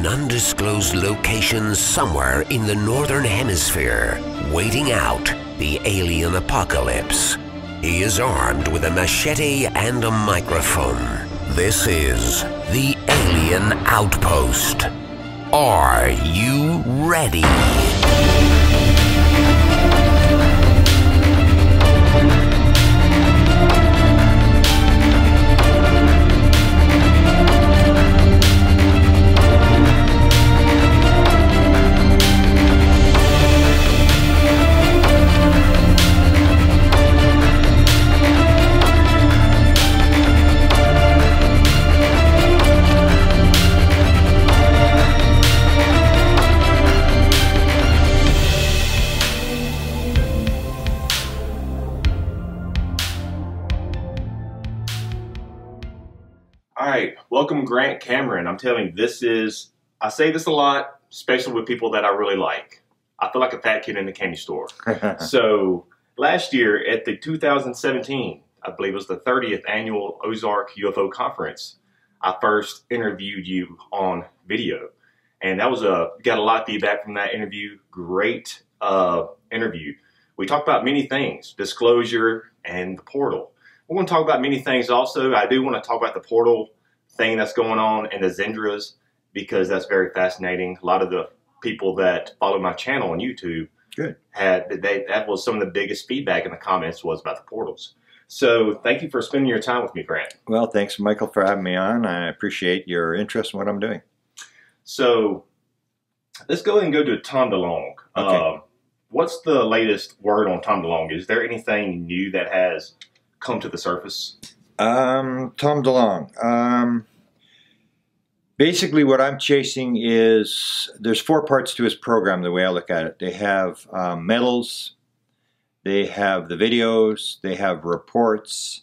an undisclosed location somewhere in the Northern Hemisphere, waiting out the alien apocalypse. He is armed with a machete and a microphone. This is the Alien Outpost. Are you ready? Cameron. I'm telling you, this is, I say this a lot, especially with people that I really like. I feel like a fat kid in the candy store. so last year at the 2017, I believe it was the 30th annual Ozark UFO conference, I first interviewed you on video. And that was a, got a lot of feedback from that interview. Great uh, interview. We talked about many things, disclosure and the portal. We're going to talk about many things also. I do want to talk about the portal thing that's going on and the Zendras because that's very fascinating. A lot of the people that follow my channel on YouTube Good. had they that was some of the biggest feedback in the comments was about the portals. So thank you for spending your time with me, Grant. Well, thanks, Michael, for having me on. I appreciate your interest in what I'm doing. So let's go ahead and go to Tom DeLonge. Okay. Um, what's the latest word on Tom DeLonge? Is there anything new that has come to the surface? Um, Tom DeLonge. Um, basically, what I'm chasing is there's four parts to his program. The way I look at it, they have um, medals, they have the videos, they have reports,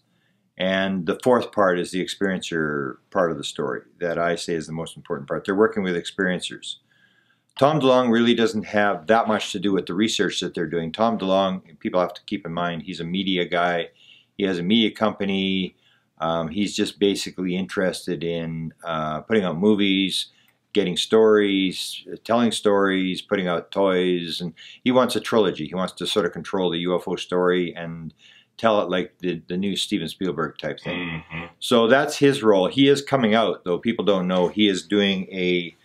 and the fourth part is the experiencer part of the story that I say is the most important part. They're working with experiencers. Tom DeLonge really doesn't have that much to do with the research that they're doing. Tom DeLonge, people have to keep in mind, he's a media guy. He has a media company. Um, he's just basically interested in uh, putting out movies, getting stories, telling stories, putting out toys, and he wants a trilogy. He wants to sort of control the UFO story and tell it like the, the new Steven Spielberg type thing. Mm-hmm. So that's his role. He is coming out, though people don't know. He is doing a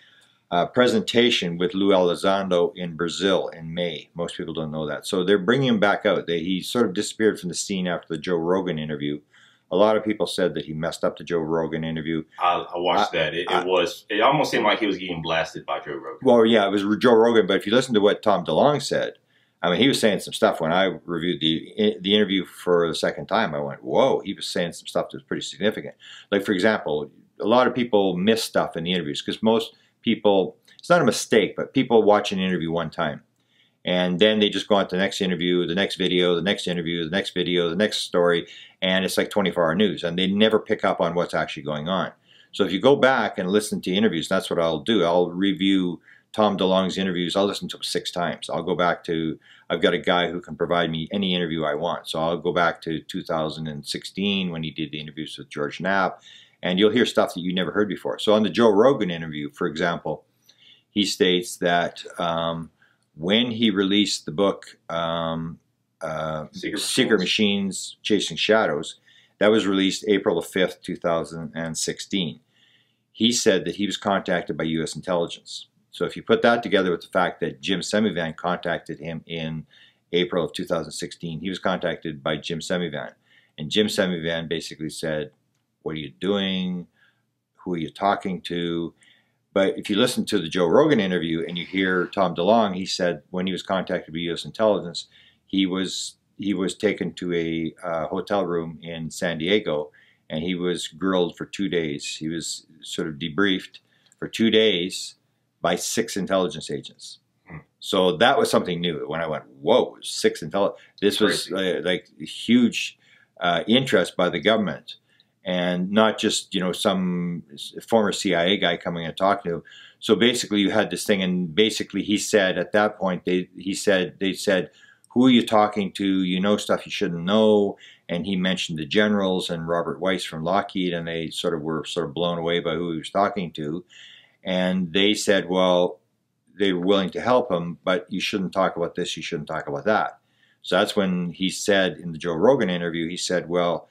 uh, presentation with Lou Elizondo in Brazil in May. Most people don't know that. So they're bringing him back out. They, he sort of disappeared from the scene after the Joe Rogan interview. A lot of people said that he messed up the Joe Rogan interview. I, I watched I- that. It, I- it was. It almost seemed like he was getting blasted by Joe Rogan. Well, yeah, it was Joe Rogan, but if you listen to what Tom DeLonge said, I mean, he was saying some stuff when I reviewed the the interview for the second time. I went, "Whoa!" He was saying some stuff that was pretty significant. Like, for example, a lot of people miss stuff in the interviews because most people, it's not a mistake, but people watch an interview one time, and then they just go on to the next interview, the next video, the next interview, the next video, the next story, and it's like 24-hour news, and they never pick up on what's actually going on. So if you go back and listen to interviews, that's what I'll do. I'll review Tom DeLonge's interviews. I'll listen to them six times. I'll go back to, I've got a guy who can provide me any interview I want. So I'll go back to 2016 when he did the interviews with George Knapp, and you'll hear stuff that you never heard before. So on the Joe Rogan interview, for example, he states that um, when he released the book um, uh, Secret Sekret Machines Chasing Shadows, that was released April the 5th, 2016. He said that he was contacted by U.S. intelligence. So if you put that together with the fact that Jim Semivan contacted him in April of 2016, he was contacted by Jim Semivan. And Jim Semivan basically said, What are you doing? Who are you talking to? But if you listen to the Joe Rogan interview and you hear Tom DeLong, he said when he was contacted by U.S. intelligence, he was he was taken to a uh, hotel room in San Diego, and he was grilled for two days. He was sort of debriefed for two days by six intelligence agents. Hmm. So that was something new. When I went, whoa, six intel. This was uh, like huge uh, interest by the government, and not just you know some former CIA guy coming and talking to. Him. So basically, you had this thing, and basically, he said at that point, they he said they said, "Who are you talking to? You know stuff you shouldn't know." And he mentioned the generals and Robert Weiss from Lockheed, and they sort of were sort of blown away by who he was talking to. and they said, well, they were willing to help him, but you shouldn't talk about this, you shouldn't talk about that. So that's when he said in the Joe Rogan interview, he said, well,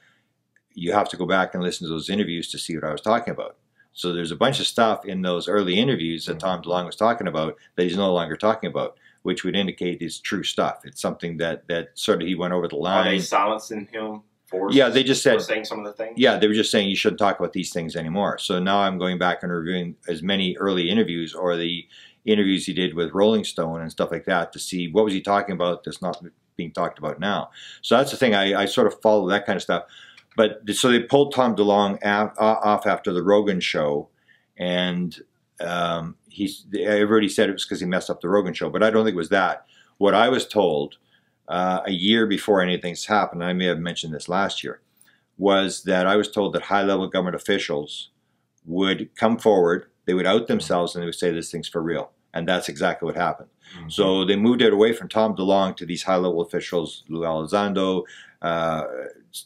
you have to go back and listen to those interviews to see what I was talking about. So there's a bunch of stuff in those early interviews that mm. Tom DeLonge was talking about that he's no longer talking about, which would indicate is true stuff. It's something that that sort of he went over the line. Are they silencing him for? Yeah, they just said saying some of the things. Yeah, they were just saying you shouldn't talk about these things anymore. So now I'm going back and reviewing as many early interviews or the interviews he did with Rolling Stone and stuff like that to see what was he talking about that's not being talked about now. So that's the thing. I, I sort of follow that kind of stuff. But so they pulled Tom DeLonge uh, off after the Rogan show, and um, he's everybody said it was because he messed up the Rogan show, but I don't think it was that. What I was told uh, a year before anything's happened, I may have mentioned this last year, was that I was told that high-level government officials would come forward, they would out themselves, and they would say this thing's for real, and that's exactly what happened. Mm-hmm. So they moved it away from Tom DeLonge to these high-level officials, Lou Elizondo, uh,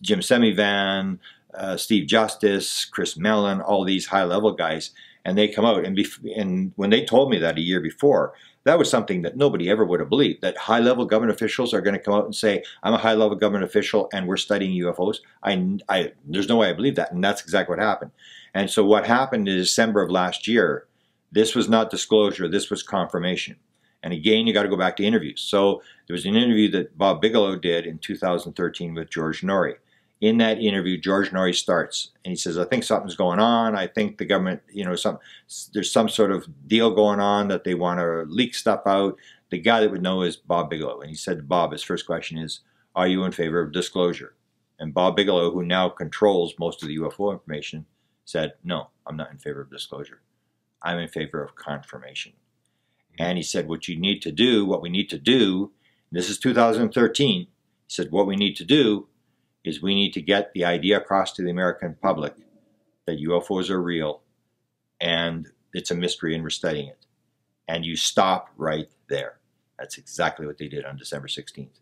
Jim Semivan, uh, Steve Justice, Chris Mellon, all these high level guys, and they come out and, and when they told me that a year before, that was something that nobody ever would have believed. That high level government officials are going to come out and say, "I'm a high level government official and we're studying UFOs." I, I, there's no way I believe that, and that's exactly what happened. And so what happened in December of last year, this was not disclosure, this was confirmation. And again, you got to go back to interviews. So there was an interview that Bob Bigelow did in 2013 with George Noory. In that interview, George Noory starts and he says, "I think something's going on. I think the government, you know, some there's some sort of deal going on that they want to leak stuff out." The guy that would know is Bob Bigelow, and he said to Bob, his first question is, "Are you in favor of disclosure?" And Bob Bigelow, who now controls most of the UFO information, said, "No, I'm not in favor of disclosure. I'm in favor of confirmation." And he said, What you need to do, what we need to do, this is 2013. He said, What we need to do is we need to get the idea across to the American public that UFOs are real and it's a mystery and we're studying it. And you stop right there. That's exactly what they did on December 16th.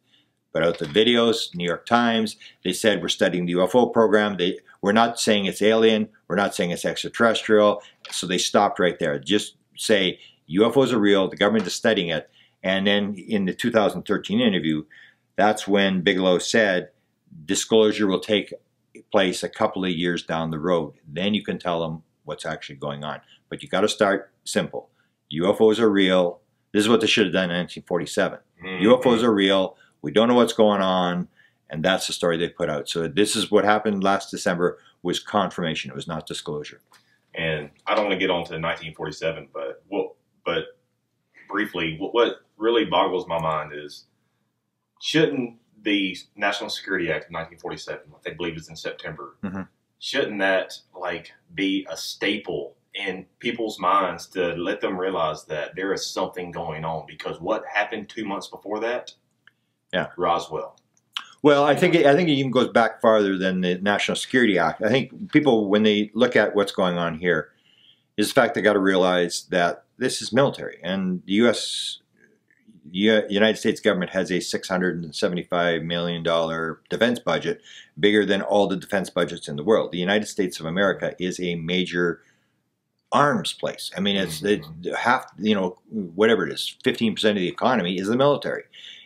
But out the videos, New York Times, they said we're studying the UFO program. They, we're not saying it's alien, we're not saying it's extraterrestrial. So they stopped right there. Just say UFOs are real, the government is studying it. And then in the 2013 interview, that's when Bigelow said disclosure will take place a couple of years down the road. Then you can tell them what's actually going on. But you got to start simple. UFOs are real. This is what they should have done in 1947. Mm-hmm. UFOs are real. We don't know what's going on, and that's the story they put out. So this is what happened last December was confirmation. It was not disclosure. And I don't want to get on to 1947, but what but briefly, what really boggles my mind is shouldn't the National Security Act of 1947, what they believe is in September, mm-hmm. shouldn't that like be a staple in people's minds to let them realize that there is something going on? Because what happened two months before that? Yeah, Roswell. Well, I think it, I think it even goes back farther than the National Security Act. I think people, when they look at what's going on here, is the fact they got to realize that this is military, and the U.S. The United States government has a $675 million defense budget, bigger than all the defense budgets in the world. The United States of America is a major arms place. I mean, it's, it's mm-hmm. half, you know, whatever it is, 15% of the economy is the military.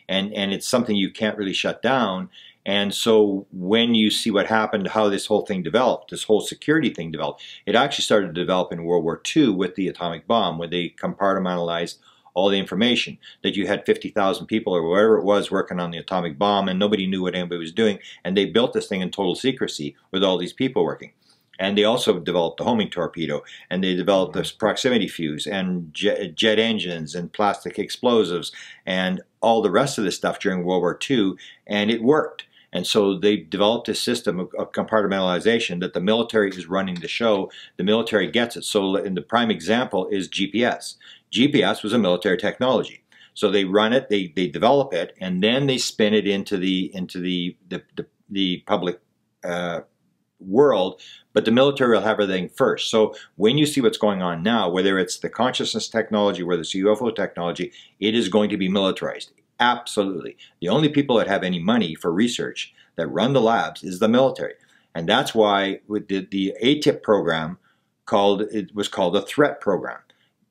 And, and it's something you can't really shut down. And so when you see what happened, how this whole thing developed, this whole security thing developed, it actually started to develop in World War II with the atomic bomb, where they compartmentalized all the information that you had 50,000 people or whatever it was working on the atomic bomb and nobody knew what anybody was doing. And they built this thing in total secrecy with all these people working. And they also developed the homing torpedo, and they developed this proximity fuse, and jet, jet, engines, and plastic explosives, and all the rest of this stuff during World War II, and it worked. And so they developed a system of, of, compartmentalization that the military is running the show. The military gets it. So, in the prime example is GPS. GPS was a military technology. So they run it, they, they develop it, and then they spin it into the into the the, the, the public uh, world. But the military will have everything first. So when you see what's going on now, whether it's the consciousness technology, whether it's UFO technology, it is going to be militarized. Absolutely. The only people that have any money for research that run the labs is the military. And that's why with the, the AATIP program called it was called a threat program.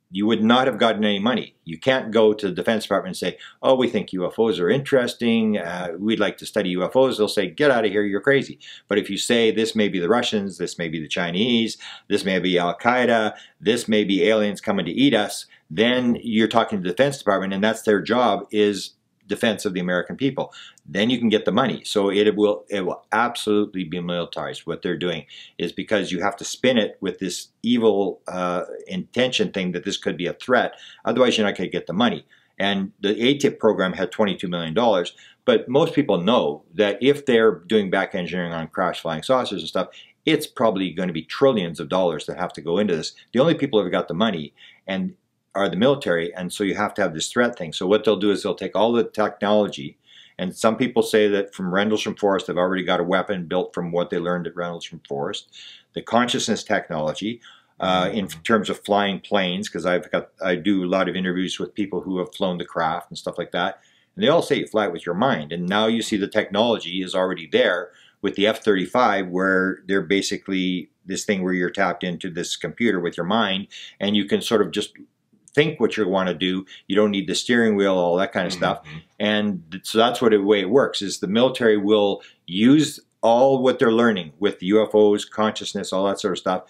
You would not have gotten any money. You can't go to the Defense Department and say, "Oh, we think UFOs are interesting. Uh, we'd like to study UFOs." They'll say, "Get out of here! You're crazy." But if you say this may be the Russians, this may be the Chinese, this may be Al Qaeda, this may be aliens coming to eat us, then you're talking to the Defense Department, and that's their job is defense of the American people. Then you can get the money. So it will it will absolutely be militarized. What they're doing is because you have to spin it with this evil uh, intention thing that this could be a threat. Otherwise, you're not going to get the money. And the AATIP program had $22 million. But most people know that if they're doing back engineering on crash flying saucers and stuff, it's probably going to be trillions of dollars that have to go into this. The only people who have got the money, and are the military, and so you have to have this threat thing. So what they'll do is they'll take all the technology, and some people say that from Rendlesham Forest they've already got a weapon built from what they learned at Rendlesham Forest. The consciousness technology, uh, in mm-hmm. terms of flying planes, because I've got I do a lot of interviews with people who have flown the craft and stuff like that, and they all say you fly it with your mind. And now you see the technology is already there with the F-35, where they're basically this thing where you're tapped into this computer with your mind, and you can sort of just think what you want to do. You don't need the steering wheel, all that kind of mm-hmm. stuff. And so that's what the way it works is the military will use all what they're learning with the UFOs, consciousness, all that sort of stuff.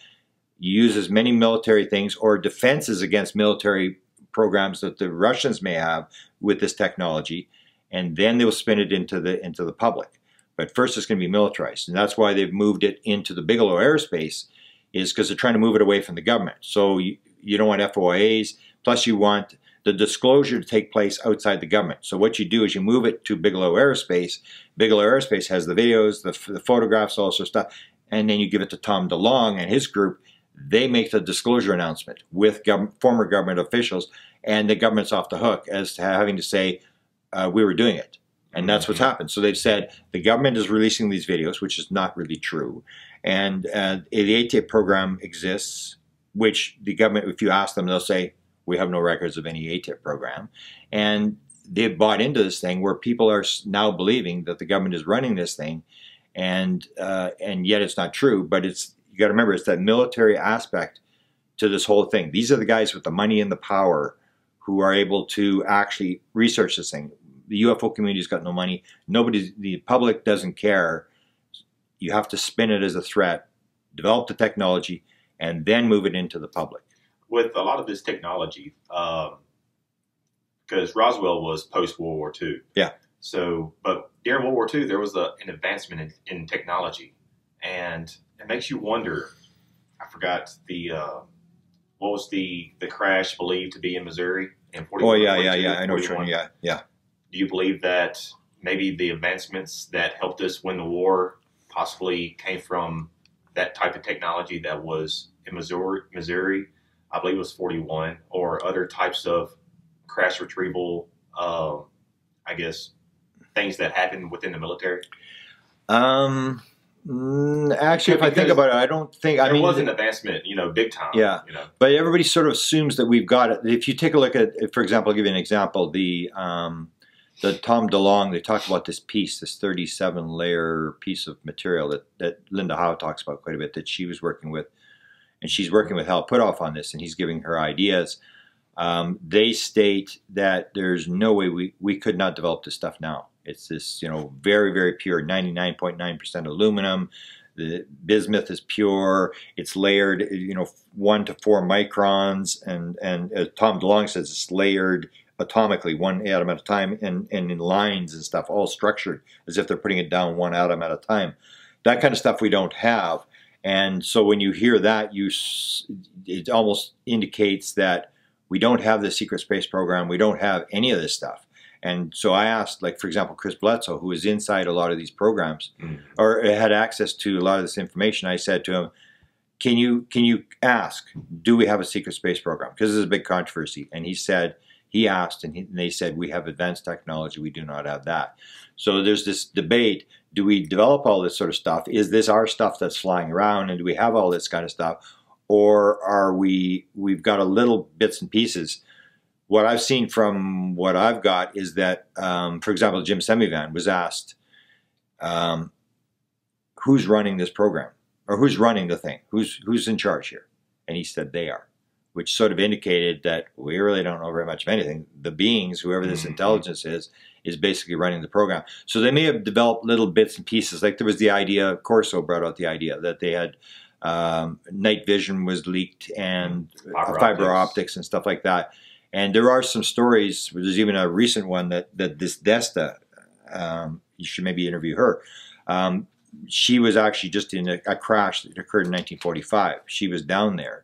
Use as many military things or defenses against military programs that the Russians may have with this technology, and then they'll spin it into the into the public. But first, it's going to be militarized, and that's why they've moved it into the Bigelow Aerospace, is because they're trying to move it away from the government. So you, you don't want FOIAs. Plus, you want the disclosure to take place outside the government. So what you do is you move it to Bigelow Aerospace. Bigelow Aerospace has the videos, the, the photographs, all sorts of stuff, and then you give it to Tom DeLonge and his group. They make the disclosure announcement with gov former government officials, and the government's off the hook as to having to say uh, we were doing it. And that's what's mm-hmm. happened. So they've said the government is releasing these videos, which is not really true. And uh, the AATIP program exists, which the government, if you ask them, they'll say, we have no records of any AATIP program. And they've bought into this thing where people are now believing that the government is running this thing, and uh, and yet it's not true. But it's you got to remember it's that military aspect to this whole thing. These are the guys with the money and the power who are able to actually research this thing. The UFO community's got no money. Nobody, the public doesn't care. You have to spin it as a threat, develop the technology, and then move it into the public with a lot of this technology, because um, Roswell was post World War II. Yeah. So, but during World War II, there was a, an advancement in, in, technology, and it makes you wonder. I forgot the uh, what was the the crash believed to be in Missouri in 41. Oh yeah, yeah, yeah. I know which one. Yeah, yeah. Do you believe that maybe the advancements that helped us win the war possibly came from that type of technology that was in Missouri, Missouri I believe it was 41, or other types of crash retrieval, uh, I guess, things that happen within the military? Um, mm, actually, if I think about it, I don't think. I mean, was an advancement, you know, big time. Yeah, you know. but everybody sort of assumes that we've got it. If you take a look at, for example, I'll give you an example. The um, the Tom DeLonge, they talk about this piece, this 37 layer piece of material that, that Linda Howe talks about quite a bit that she was working with and she's working with Hal Puthoff on this, and he's giving her ideas. Um, they state that there's no way we, we could not develop this stuff now. It's this, you know, very, very pure, 99.9% aluminum. The bismuth is pure. It's layered, you know, one to four microns, and and as Tom DeLonge says, it's layered atomically, one atom at a time, and and in lines and stuff, all structured as if they're putting it down one atom at a time. That kind of stuff we don't have. And so when you hear that, you it almost indicates that we don't have the secret space program. We don't have any of this stuff. And so I asked, like for example, Chris Bledsoe, who was inside a lot of these programs, mm. or had access to a lot of this information. I said to him, "Can you can you ask, do we have a secret space program? Because this is a big controversy." And he said he asked, and, he, and they said we have advanced technology. We do not have that. So there's this debate do we develop all this sort of stuff? Is this our stuff that's flying around and do we have all this kind of stuff? Or are we, we've got a little bits and pieces. What I've seen from what I've got is that, um, for example, Jim Semivan was asked, um, who's running this program? Or who's running the thing? Who's, who's in charge here? And he said they are which sort of indicated that we really don't know very much of anything. The beings, whoever this Mhm. intelligence is, is basically running the program. So they may have developed little bits and pieces. Like there was the idea, Corso brought out the idea that they had um, night vision was leaked and Fiber fiber, optics. optics. and stuff like that. And there are some stories. There's even a recent one that that this Desta, um, you should maybe interview her. Um, she was actually just in a, a crash that occurred in 1945. She was down there,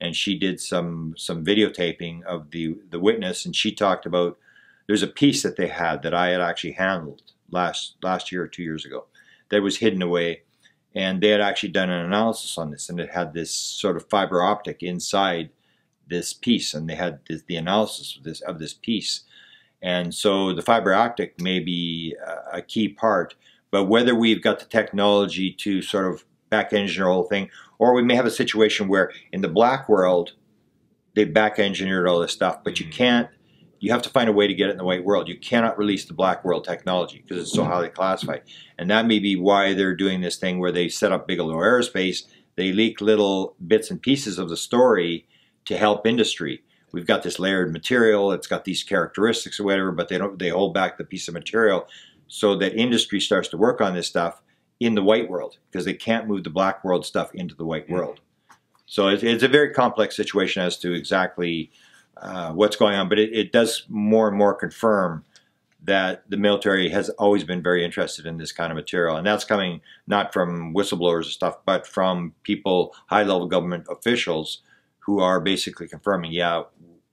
and she did some some videotaping of the the witness, and she talked about there's a piece that they had that I had actually handled last last year or two years ago that was hidden away, and they had actually done an analysis on this, and it had this sort of fiber optic inside this piece, and they had this, the analysis of this of this piece, and so the fiber optic may be a, a key part, but whether we've got the technology to sort of back engineer the whole thing, or we may have a situation where in the black world they back engineered all this stuff, but you Mhm. can't. You have to find a way to get it in the white world. You cannot release the black world technology because it's so highly classified, and that may be why they're doing this thing where they set up Bigelow Aerospace. They leak little bits and pieces of the story to help industry. We've got this layered material. It's got these characteristics or whatever, but they don't. They hold back the piece of material so that industry starts to work on this stuff in the white world because they can't move the black world stuff into the white Mhm. world. So it's, it's a very complex situation as to exactly uh, what's going on, but it, it does more and more confirm that the military has always been very interested in this kind of material, and that's coming not from whistleblowers and stuff, but from people, high-level government officials, who are basically confirming, yeah,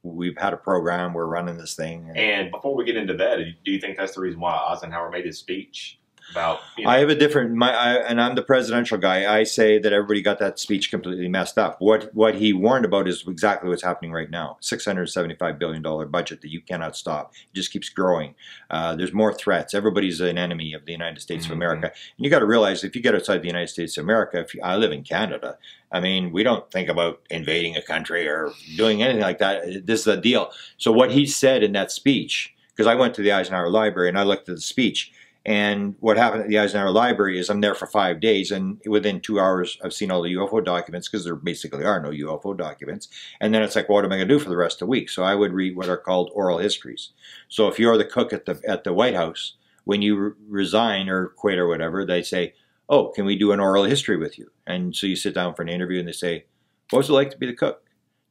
we've had a program, we're running this thing. And before we get into that, do you think that's the reason why Eisenhower made his speech about? You know, I have a different my I, and I'm the presidential guy. I say that everybody got that speech completely messed up. What what he warned about is exactly what's happening right now. Six hundred seventy five billion dollar budget that you cannot stop. It just keeps growing. Uh, there's more threats. Everybody's an enemy of the United States Mhm. of America. And you got to realize if you get outside the United States of America, if you, I live in Canada, I mean we don't think about invading a country or doing anything like that. This is a deal. So what he said in that speech, because I went to the Eisenhower Library and I looked at the speech. And what happened at the Eisenhower Library is I'm there for five days, and within two hours, I've seen all the UFO documents because there basically are no UFO documents. And then it's like, what am I going to do for the rest of the week? So I would read what are called oral histories. So if you're the cook at the at the White House, when you re- resign or quit or whatever, they say, "Oh, can we do an oral history with you?" And so you sit down for an interview, and they say, "What was it like to be the cook?"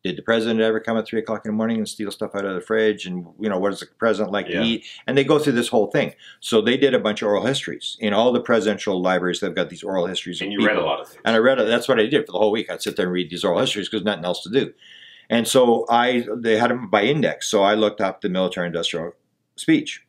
Did the president ever come at three o'clock in the morning and steal stuff out of the fridge? And you know, what does the president like Yeah. to eat? And they go through this whole thing. So they did a bunch of oral histories in all the presidential libraries. They've got these oral histories. and you read a lot of things. And I read it. That's what I did for the whole week. I'd sit there and read these oral histories because nothing else to do. And so I, they had them by index. So I looked up the military-industrial speech,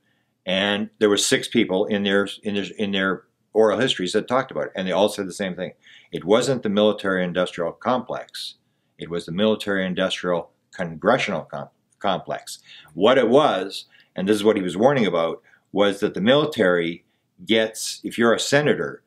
and there were six people in their in their in their oral histories that talked about it, and they all said the same thing. It wasn't the military-industrial complex. It was the military-industrial congressional com- complex. What it was, and this is what he was warning about, was that the military gets, if you're a senator,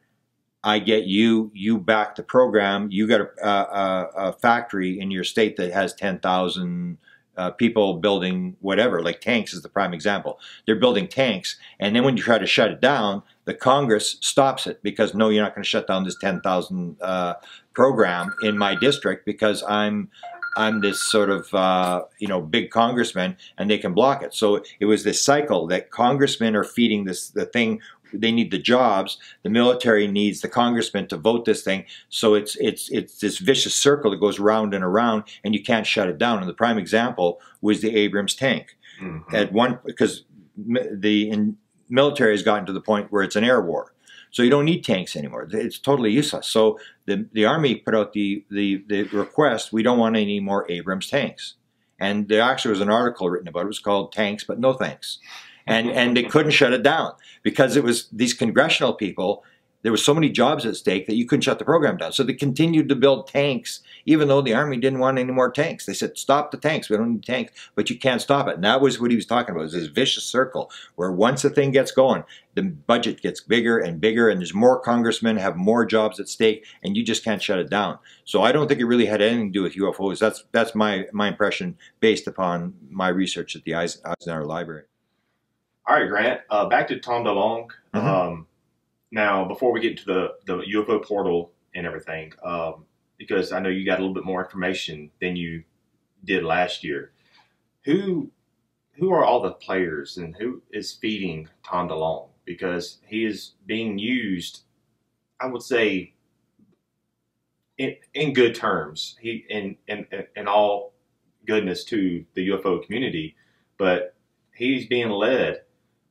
I get you, you back the program, you got a, a, a factory in your state that has 10,000 uh, people building whatever, like tanks is the prime example. They're building tanks, and then when you try to shut it down, the Congress stops it because no, you're not going to shut down this 10,000 uh, program in my district because I'm I'm this sort of uh, you know big congressman, and they can block it. So it was this cycle that congressmen are feeding this the thing. They need the jobs. The military needs the congressmen to vote this thing. So it's it's it's this vicious circle that goes round and around, and you can't shut it down. And the prime example was the Abrams tank Mhm. at one because the in, military has gotten to the point where it's an air war. So you don't need tanks anymore. It's totally useless. So the the army put out the the, the request. We don't want any more Abrams tanks. And there actually was an article written about it. It was called "Tanks, but No Thanks," and and they couldn't shut it down because it was these congressional people. There were so many jobs at stake that you couldn't shut the program down. So they continued to build tanks, even though the army didn't want any more tanks. They said, "Stop the tanks. We don't need tanks." But you can't stop it. And that was what he was talking about. Was this vicious circle where once a thing gets going, the budget gets bigger and bigger, and there's more congressmen have more jobs at stake, and you just can't shut it down. So I don't think it really had anything to do with UFOs. That's that's my my impression based upon my research at the Eisenhower Library. All right, Grant. Uh, back to Tom DeLonge. Mhm. Um, now, before we get into the, the UFO portal and everything, um, because I know you got a little bit more information than you did last year. Who who are all the players and who is feeding Tom DeLonge? Because he is being used, I would say, in, in good terms. He in, in in all goodness to the UFO community, but he's being led,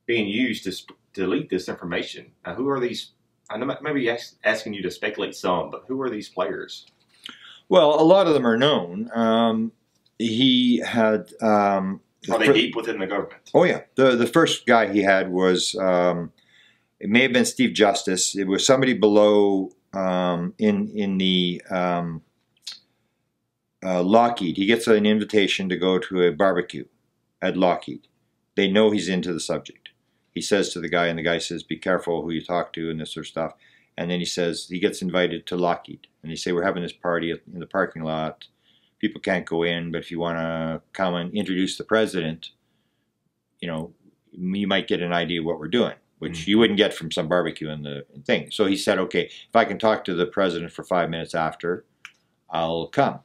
being used to to leak this information. Now, who are these? I know maybe asking you to speculate some, but who are these players? Well, a lot of them are known. Um, he had. Um, are they deep within the government? Oh yeah. The the first guy he had was um, it may have been Steve Justice. It was somebody below um, in in the um, uh, Lockheed. He gets an invitation to go to a barbecue at Lockheed. They know he's into the subject. He says to the guy, and the guy says, "Be careful who you talk to," and this sort of stuff. And then he says he gets invited to Lockheed, and they say, "We're having this party in the parking lot. People can't go in, but if you want to come and introduce the president, you know, you might get an idea of what we're doing." which mm-hmm. you wouldn't get from some barbecue in the thing. So he said, okay, if I can talk to the president for five minutes after, I'll come.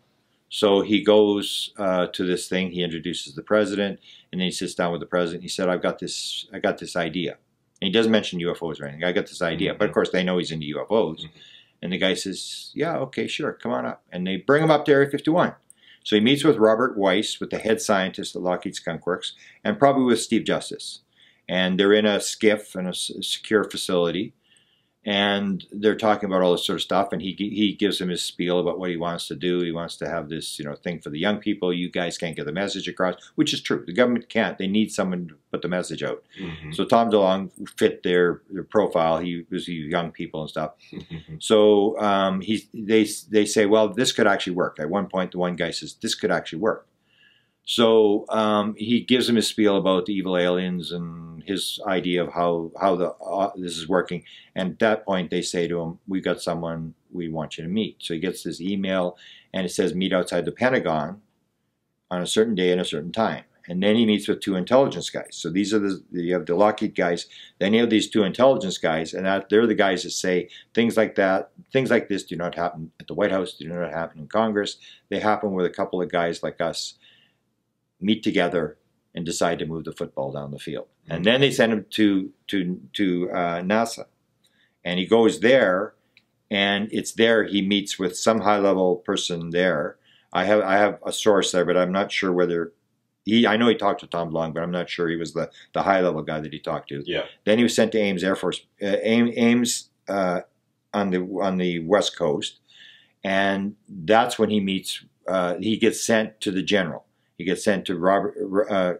So he goes uh, to this thing. He introduces the president, and then he sits down with the president. He said, "I've got this. I got this idea." And he doesn't mention UFOs or anything. I got this idea, mm-hmm. but of course they know he's into UFOs. Mm-hmm. And the guy says, "Yeah, okay, sure, come on up." And they bring him up to Area 51. So he meets with Robert Weiss, with the head scientist at Lockheed Skunk Works, and probably with Steve Justice. And they're in a SCIF in a secure facility and they're talking about all this sort of stuff and he he gives him his spiel about what he wants to do. He wants to have this you know thing for the young people. You guys can't get the message across which is true. The government can't. They need someone to put the message out. Mm-hmm. so tom delonge fit their, their profile. He was young people and stuff. So um, he they they say well this could actually work. At one point the one guy says this could actually work so um, he gives him his spiel about the evil aliens and his idea of how how the uh, this is working. And at that point, they say to him, "We've got someone we want you to meet." So he gets this email, and it says, "Meet outside the Pentagon on a certain day and a certain time." And then he meets with two intelligence guys. So these are the you have the Lockheed guys. Then you have these two intelligence guys, and that, they're the guys that say things like that. Things like this do not happen at the White House. Do not happen in Congress. They happen with a couple of guys like us meet together and decide to move the football down the field. Mm-hmm. And then they send him to to to uh, NASA, and he goes there, and it's there he meets with some high level person there. I have I have a source there, but I'm not sure whether he. I know he talked to Tom Long, but I'm not sure he was the the high level guy that he talked to. Yeah. Then he was sent to Ames Air Force, uh, Ames uh, on the on the West Coast, and that's when he meets. Uh, he gets sent to the general he gets sent to Robert uh,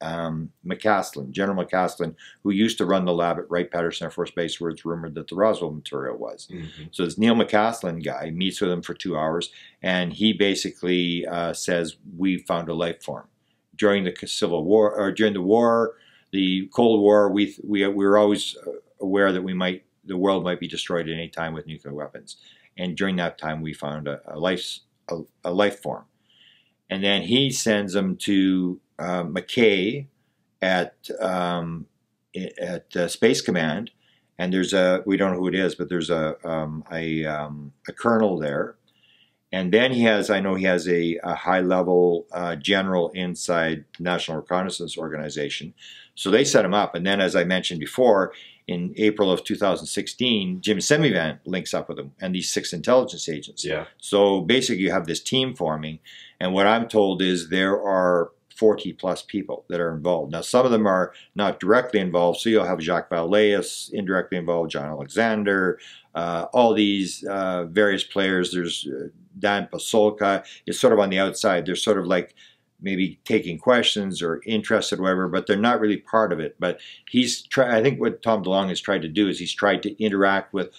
um, McCasland, General McCasland, who used to run the lab at Wright-Patterson Air Force Base, where it's rumored that the Roswell material was. Mm-hmm. So this Neil McCasland guy meets with him for two hours, and he basically uh, says, "We found a life form during the Civil War or during the war, the Cold War. We we we were always uh, aware that we might the world might be destroyed at any time with nuclear weapons, and during that time we found a, a life a, a life form." And then he sends them to uh, McKay at um, at uh, Space Command, and there's a we don't know who it is, but there's a um, a, um, a colonel there, and then he has I know he has a, a high level uh, general inside National Reconnaissance Organization, so they set him up, and then as I mentioned before, in April of 2016, Jim Semivan links up with him and these six intelligence agents. Yeah. So basically, you have this team forming, and what I'm told is there are 40 plus people that are involved. Now, some of them are not directly involved, so you'll have Jacques Vallée indirectly involved, John Alexander, uh, all these uh, various players. There's uh, Dan Pasulka is sort of on the outside. They're sort of like maybe taking questions or interested, or whatever, but they're not really part of it. But he's try. I think what Tom DeLonge has tried to do is he's tried to interact with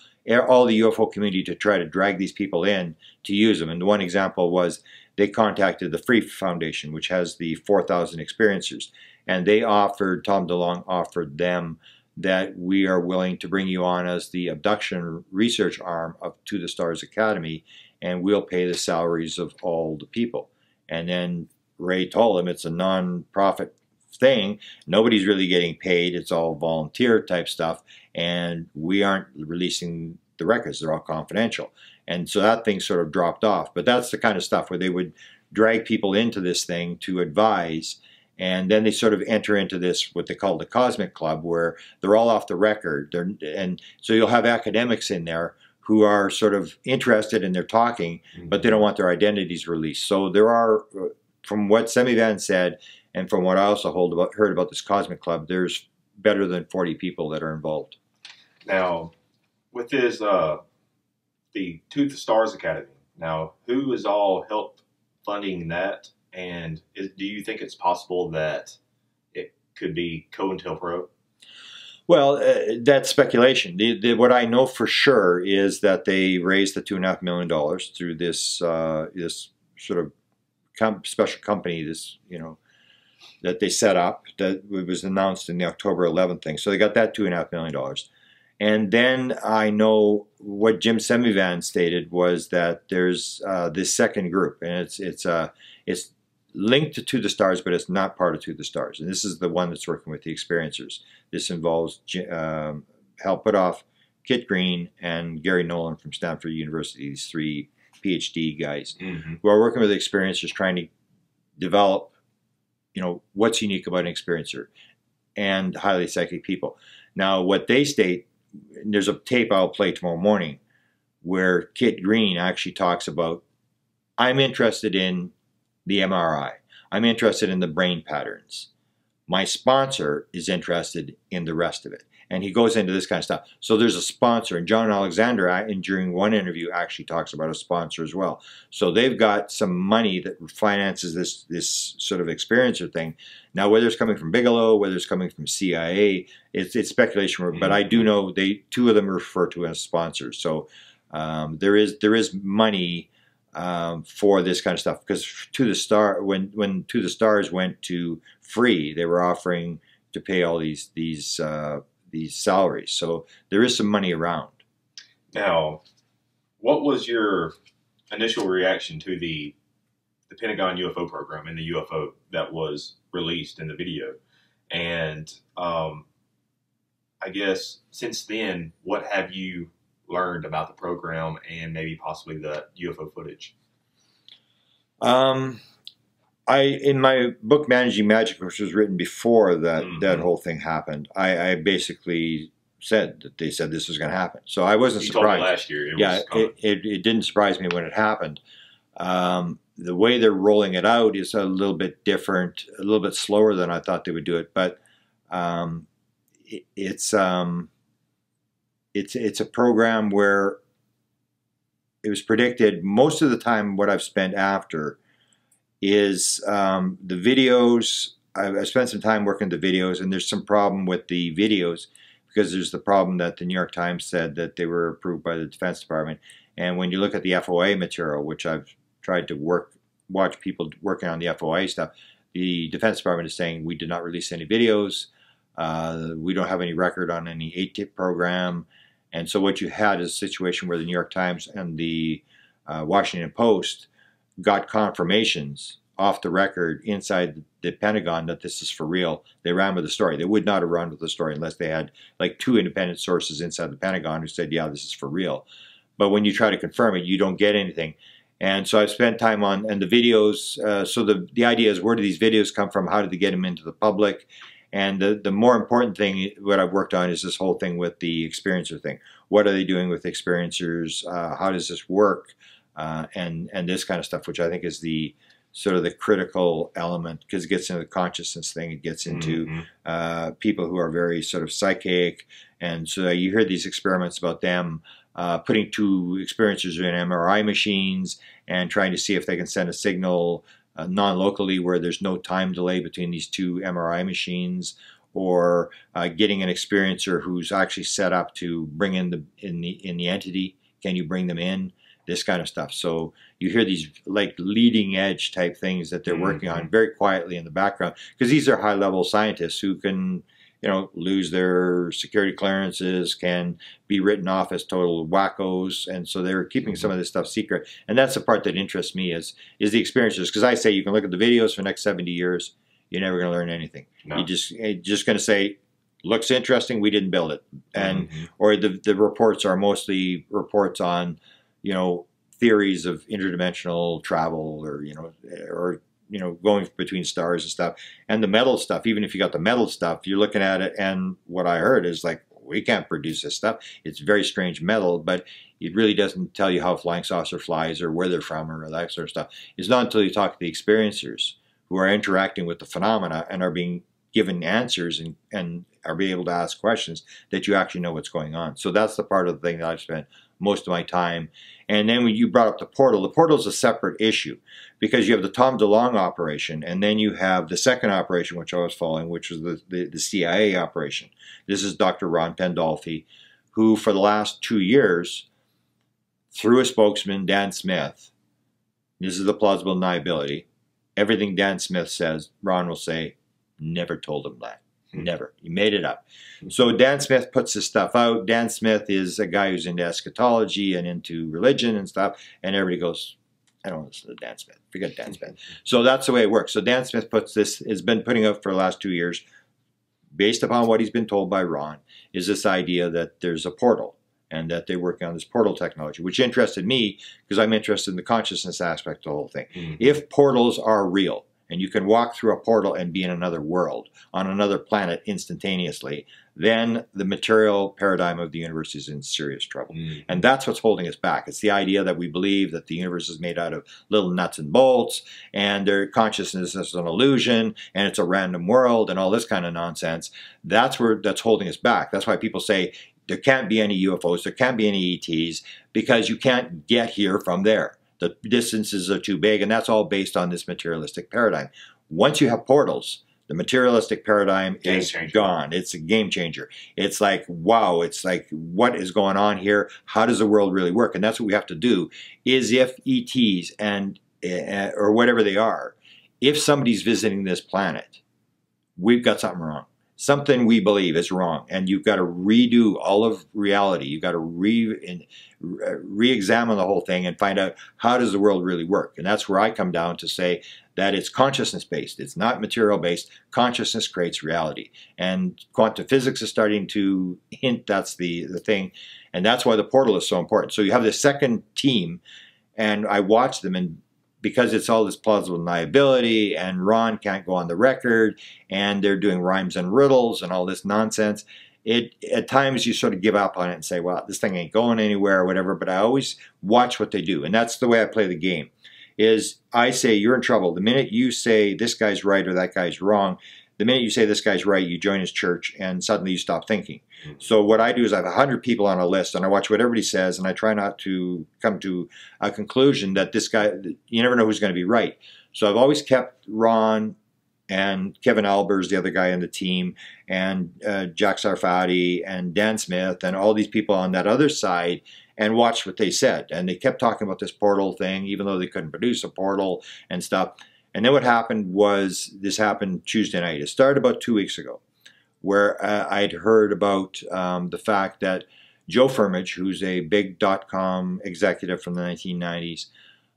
all the UFO community to try to drag these people in to use them. And one example was they contacted the Free Foundation, which has the 4,000 experiencers, and they offered Tom DeLonge offered them that we are willing to bring you on as the abduction research arm of To the Stars Academy, and we'll pay the salaries of all the people. And then Rey told him it's a non-profit thing. Nobody's really getting paid. It's all volunteer type stuff, and we aren't releasing the records. They're all confidential. And so that thing sort of dropped off. But that's the kind of stuff where they would drag people into this thing to advise. And then they sort of enter into this what they call the cosmic club, where they're all off the record. They're, and so you'll have academics in there who are sort of interested and they're talking, but they don't want their identities released. So there are, uh, from what Semivan said, and from what I also hold about, heard about this Cosmic Club, there's better than 40 people that are involved. Now, with this, uh, the To the Stars Academy. Now, who is all help funding that? And is, do you think it's possible that it could be COINTELPRO? Well, uh, that's speculation. The, the, what I know for sure is that they raised the two and a half million dollars through this uh, this sort of special company. This you know that they set up that was announced in the October 11th thing. So they got that two and a half million dollars. And then I know what Jim Semivan stated was that there's uh, this second group, and it's it's uh, it's linked to To the Stars, but it's not part of To the Stars. And this is the one that's working with the experiencers. This involves um, Hal Puthoff, Kit Green, and Garry Nolan from Stanford University, these three PhD guys Mm-hmm. who are working with experiencers trying to develop, you know, what's unique about an experiencer and highly psychic people. Now, what they state, there's a tape I'll play tomorrow morning where Kit Green actually talks about, I'm interested in the MRI. I'm interested in the brain patterns. My sponsor is interested in the rest of it. And he goes into this kind of stuff. So there's a sponsor, and John Alexander, in, during one interview, actually talks about a sponsor as well. So they've got some money that finances this this sort of experiencer thing. Now, whether it's coming from Bigelow, whether it's coming from CIA, it's, it's speculation. But I do know they two of them refer to as sponsors. So um, there is there is money um, for this kind of stuff because to the star when when to the stars went to free, they were offering to pay all these these uh, these salaries. So there is some money around. Now, what was your initial reaction to the the Pentagon UFO program and the UFO that was released in the video? And um, I guess since then, what have you learned about the program and maybe possibly the UFO footage? Um, I in my book Managing Magic, which was written before that Mhm. that whole thing happened, I, I basically said that they said this was going to happen. So I wasn't You surprised. last year. It yeah, it, it, it didn't surprise me when it happened. Um, the way they're rolling it out is a little bit different, a little bit slower than I thought they would do it. But um, it, it's um, it's it's a program where it was predicted. Most of the time, what I've spent after is um, the videos. I've, I've spent some time working the videos, and there's some problem with the videos because there's the problem that the New York Times said that they were approved by the Defense Department. And when you look at the FOIA material, which I've tried to work, watch people working on the FOIA stuff, the Defense Department is saying we did not release any videos. Uh, we don't have any record on any AATIP program. And so what you had is a situation where the New York Times and the uh, Washington Post got confirmations off the record inside the Pentagon that this is for real. They ran with the story. They would not have run with the story unless they had like two independent sources inside the Pentagon who said, yeah, this is for real. But when you try to confirm it, you don't get anything. And so I've spent time on, and the videos, uh, so the, the idea is where do these videos come from? How did they get them into the public? And the, the more important thing, what I've worked on is this whole thing with the experiencer thing. What are they doing with experiencers? Uh, how does this work? Uh, and, and this kind of stuff, which I think is the, sort of the critical element because it gets into the consciousness thing. It gets into Mhm. uh, people who are very sort of psychic, and so you hear these experiments about them uh, putting two experiencers in MRI machines and trying to see if they can send a signal uh, non-locally where there's no time delay between these two MRI machines, or uh, getting an experiencer who's actually set up to bring in the in the in the entity. Can you bring them in? This kind of stuff. So you hear these like leading edge type things that they're working on very quietly in the background because these are high level scientists who can you know lose their security clearances can be written off as total wackos and so they're keeping some of this stuff secret and that's the part that interests me is is the experiences because i say you can look at the videos for the next 70 years you're never going to learn anything No. you just you're just going to say looks interesting we didn't build it and Mhm. or the the reports are mostly reports on you know theories of interdimensional travel or you know or you know going between stars and stuff. And the metal stuff even if you got the metal stuff you're looking at it and what i heard is like we can't produce this stuff. It's very strange metal but it really doesn't tell you how flying saucer flies or where they're from or that sort of stuff. It's not until you talk to the experiencers who are interacting with the phenomena and are being given answers and, and are being able to ask questions that you actually know what's going on. So that's the part of the thing that i've spent most of my time and then when you brought up the portal, the portal is a separate issue because you have the Tom DeLonge operation, and then you have the second operation, which I was following, which was the, the, the CIA operation. This is Dr. Ron Pandolfi, who for the last two years, through a spokesman, Dan Smith, this is the plausible deniability. Everything Dan Smith says, Ron will say, never told him that. Never. He made it up. So Dan Smith puts this stuff out. Dan Smith is a guy who's into eschatology and into religion and stuff. And everybody goes, I don't listen to Dan Smith. Forget Dan Smith. So that's the way it works. So Dan Smith puts this, has been putting out for the last two years, based upon what he's been told by Ron, is this idea that there's a portal and that they're working on this portal technology, which interested me because I'm interested in the consciousness aspect of the whole thing. Mm-hmm. If portals are real, and you can walk through a portal and be in another world, on another planet instantaneously, then the material paradigm of the universe is in serious trouble. Mm. And that's what's holding us back. It's the idea that we believe that the universe is made out of little nuts and bolts, and their consciousness is an illusion, and it's a random world, and all this kind of nonsense. That's where that's holding us back. That's why people say there can't be any UFOs, there can't be any ETs, because you can't get here from there the distances are too big, and that's all based on this materialistic paradigm. Once you have portals, the materialistic paradigm game is changer. gone. It's a game changer. It's like, wow, it's like, what is going on here? How does the world really work? And that's what we have to do is if ETs and, uh, or whatever they are, if somebody's visiting this planet, we've got something wrong something we believe is wrong and you've got to redo all of reality. You've got to re re-examine the whole thing and find out how does the world really work? And that's where i come down to say that it's consciousness based it's not material based consciousness creates reality. And quantum physics is starting to hint that's the the thing and that's why the portal is so important. So you have this second team and i watch them and because it's all this plausible deniability and Ron can't go on the record and they're doing rhymes and riddles and all this nonsense. It at times you sort of give up on it and say, well, this thing ain't going anywhere or whatever, but I always watch what they do. And that's the way I play the game. Is I say you're in trouble. The minute you say this guy's right or that guy's wrong, the minute you say this guy's right, you join his church and suddenly you stop thinking. So what I do is I have 100 people on a list and I watch what everybody says and I try not to come to a conclusion that this guy, you never know who's going to be right. So I've always kept Ron and Kevin Albers, the other guy on the team, and uh, Jack Sarfatti and Dan Smith and all these people on that other side and watched what they said. And they kept talking about this portal thing, even though they couldn't produce a portal and stuff. And then what happened was this happened Tuesday night. It started about two weeks ago, where uh, I'd heard about um, the fact that Joe Firmage, who's a big dot com executive from the 1990s,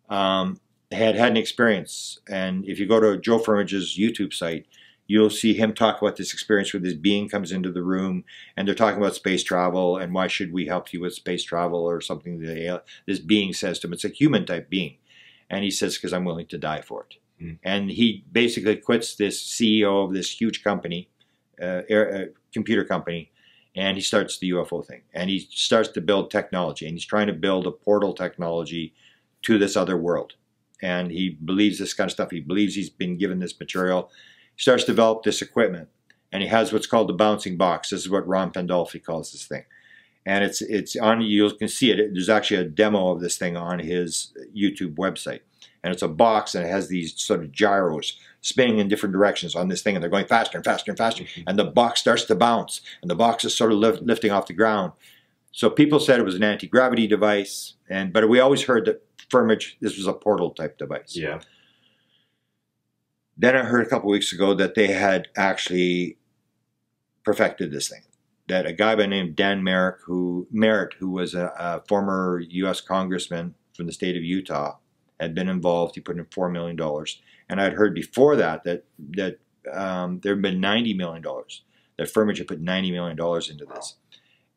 um, had had an experience. And if you go to Joe Firmage's YouTube site, you'll see him talk about this experience where this being comes into the room and they're talking about space travel and why should we help you with space travel or something that this being says to him. It's a human type being. And he says, because I'm willing to die for it. Mm. And he basically quits this CEO of this huge company, uh, air, uh, computer company, and he starts the UFO thing. And he starts to build technology, and he's trying to build a portal technology to this other world. And he believes this kind of stuff. He believes he's been given this material. He starts to develop this equipment, and he has what's called the bouncing box. This is what Ron Pandolfi calls this thing. And it's it's on you can see it. There's actually a demo of this thing on his YouTube website and it's a box and it has these sort of gyros spinning in different directions on this thing and they're going faster and faster and faster mm-hmm. and the box starts to bounce and the box is sort of lift, lifting off the ground. So people said it was an anti-gravity device and but we always heard that Firmage this was a portal type device. Yeah. Then i heard a couple weeks ago that they had actually perfected this thing that a guy by the name Dan Merrick who Marriott who was a, a former US congressman from the state of Utah had been involved. He put in four million dollars, and I'd heard before that that that um, there had been ninety million dollars. That Firmage had put ninety million dollars into this,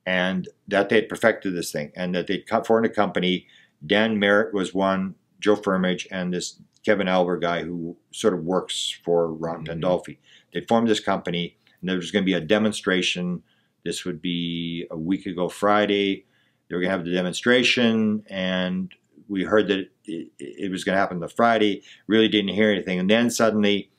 and that they had perfected this thing, and that they'd formed a company Dan Marriott was one, Joe Firmage, and this Kevin Alber guy who sort of works for Ron Mhm. Pandolfi. They formed this company, and there was going to be a demonstration. This would be a week ago Friday. They were going to have the demonstration, and we heard that it, it was going to happen the Friday. Really didn't hear anything, and then suddenly,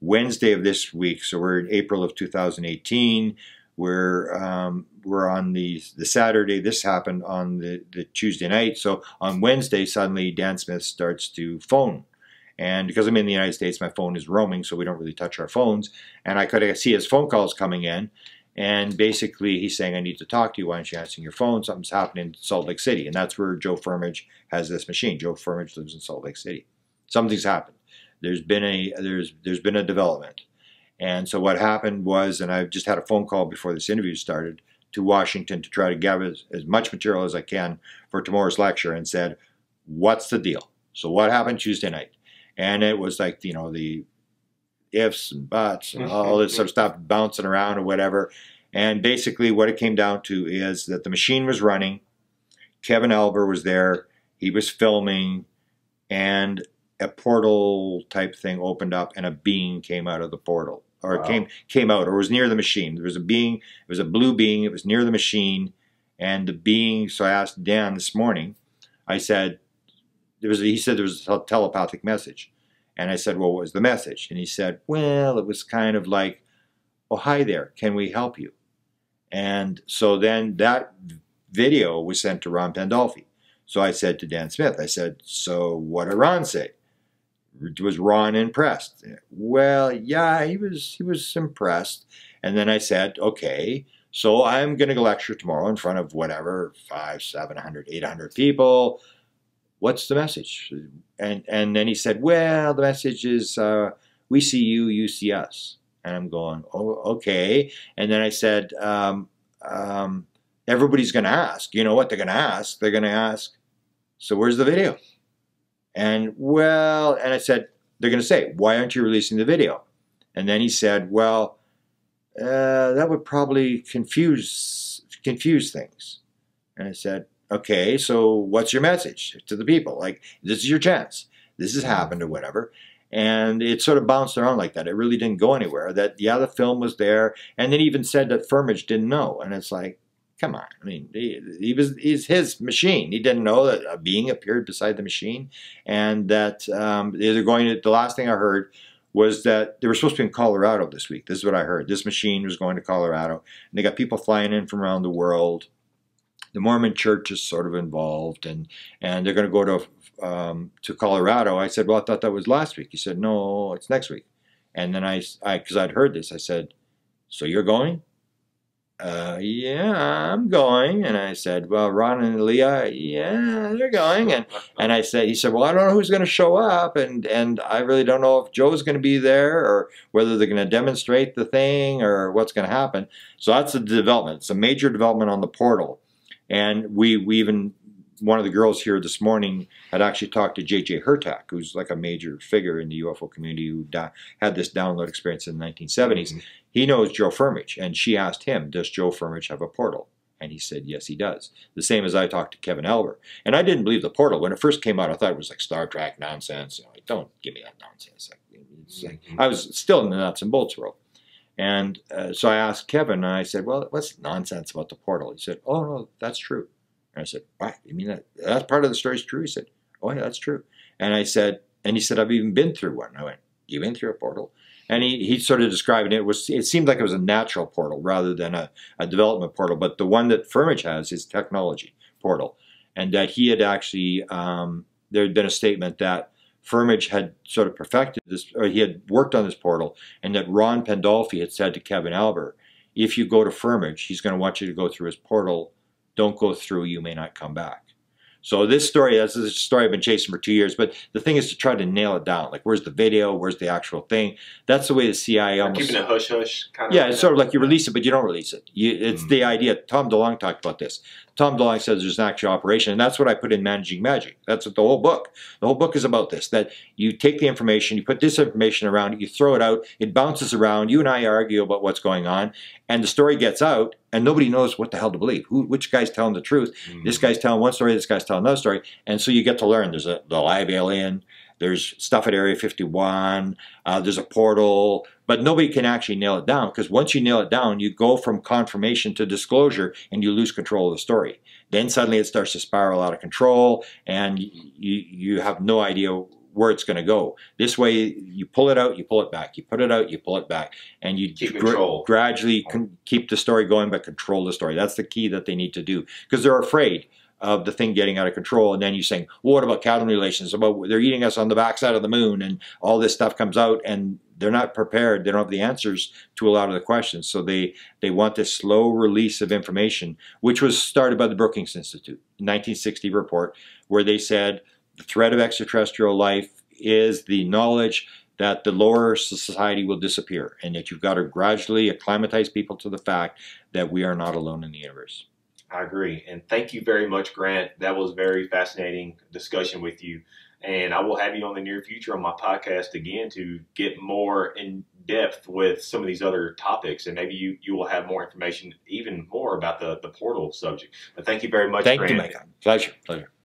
Wednesday of this week, so we're in April of 2018. We're um, we're on the the Saturday. This happened on the, the Tuesday night. So on Wednesday, suddenly Dan Smith starts to phone, and because I'm in the United States, my phone is roaming, so we don't really touch our phones. And I could see his phone calls coming in, and basically he's saying, "I need to talk to you. Why aren't you answering your phone? Something's happening in Salt Lake City." And that's where Joe Firmage has this machine. Joe Firmage lives in Salt Lake City. Something's happened. There's been a there's there's been a development. And so what happened was, and I just had a phone call before this interview started to Washington to try to gather as, as much material as I can for tomorrow's lecture and said, what's the deal? So what happened Tuesday night? And it was like, you know, the ifs and buts and all mm-hmm. this sort of stuff bouncing around or whatever. And basically what it came down to is that the machine was running, Kevin Alber was there, he was filming, and a portal type thing opened up and a being came out of the portal or Wow. came came out or was near the machine there was a being it was a blue being it was near the machine and the being so i asked dan this morning i said there was he said there was a telepathic message and i said well what was the message and he said well it was kind of like oh hi there can we help you and so then that video was sent to ron pandolfi so i said to dan smith i said so what did ron say was Ron impressed? Well, yeah, he was he was impressed. And then I said, okay, so I'm going to go lecture tomorrow in front of whatever five, seven hundred, eight hundred people. What's the message? And and then he said, well, the message is uh, we see you, you see us. And I'm going, oh, okay. And then I said, um, um, everybody's going to ask. You know what they're going to ask? They're going to ask, so where's the video? And well, and I said, they're going to say, why aren't you releasing the video? And then he said, well, uh, that would probably confuse confuse things. And I said, okay, so what's your message to the people? Like, this is your chance. This has happened or whatever. And it sort of bounced around like that. It really didn't go anywhere. That, yeah, the film was there. And then even said that Firmage didn't know. And it's like, come on. I mean, he, he was he's his machine. He didn't know that a being appeared beside the machine, and that um, they're going to. The last thing I heard was that they were supposed to be in Colorado this week. This is what I heard. This machine was going to Colorado, and they got people flying in from around the world. The Mormon Church is sort of involved, and and they're going to go to um, to Colorado. I said, well, I thought that was last week. He said, no, it's next week. And then I, because I'd heard this, I said, so you're going? uh, yeah, I'm going. And I said, well, Ron and Leah, yeah, they're going. And and I said, he said, well, I don't know who's going to show up, and and I really don't know if Joe's going to be there or whether they're going to demonstrate the thing or what's going to happen. So that's a development. It's a major development on the portal, and we we even one of the girls here this morning had actually talked to J.J. Hurtak, who's like a major figure in the UFO community who had this download experience in the 1970s. Mhm. He knows Joe Firmage, and she asked him, "Does Joe Firmage have a portal?" And he said, "Yes, he does." The same as I talked to Kevin Elber, and I didn't believe the portal when it first came out. I thought it was like Star Trek nonsense. You know, like, don't give me that nonsense. Like, it's like. I was still in the nuts and bolts world. And uh, so I asked Kevin, and I said, "Well, what's nonsense about the portal?" He said, "Oh no, that's true." And I said, "What? You mean that? That's part of the story's true?" He said, "Oh yeah, that's true." And I said, and he said, "I've even been through one." I went, "You've been through a portal?" And he, he sort of described it. It was it seemed like it was a natural portal rather than a, a development portal. But the one that Firmage has is technology portal, and that he had actually um, there had been a statement that Firmage had sort of perfected this, or he had worked on this portal, and that Ron Pandolfi had said to Kevin Albert, "If you go to Firmage, he's going to want you to go through his portal. Don't go through. You may not come back." So this story, this is a story I've been chasing for two years, but the thing is to try to nail it down. Like, where's the video? Where's the actual thing? That's the way the CIA Or almost. keeping it hush hush kind of. Yeah, it's sort of like you release it, but you don't release it. You, it's Mm. the idea. Tom DeLonge talked about this. Tom DeLonge says there's an actual operation, and that's what I put in Managing Magic. That's what the whole book. The whole book is about this. That you take the information, you put this information around it, you throw it out, it bounces around. You and I argue about what's going on, and the story gets out, and nobody knows what the hell to believe. Who, which guy's telling the truth? Mm. This guy's telling one story, this guy's telling another story, and so you get to learn. There's a the live alien, there's stuff at Area 51, uh, there's a portal, but nobody can actually nail it down because once you nail it down, you go from confirmation to disclosure, and you lose control of the story. Then suddenly it starts to spiral out of control, and you you have no idea where it's going to go. This way, you pull it out, you pull it back. You put it out, you pull it back, and you Keep gra- control. gradually keep the story going, but control the story. That's the key that they need to do because they're afraid of the thing getting out of control. And then you're saying, well, "What about cattle relations? About they're eating us on the backside of the moon," and all this stuff comes out, and they're not prepared. They don't have the answers to a lot of the questions. So they they want this slow release of information, which was started by the Brookings Institute, 1960 report, where they said the threat of extraterrestrial life is the knowledge that the lower society will disappear and that you've got to gradually acclimatize people to the fact that we are not alone in the universe. I agree. And thank you very much, Grant. That was very fascinating discussion with you. And I will have you on the near future on my podcast again to get more in depth with some of these other topics. And maybe you, you will have more information, even more about the, the portal subject. But thank you very much, Thank Grant. you, Micah. Pleasure. Pleasure.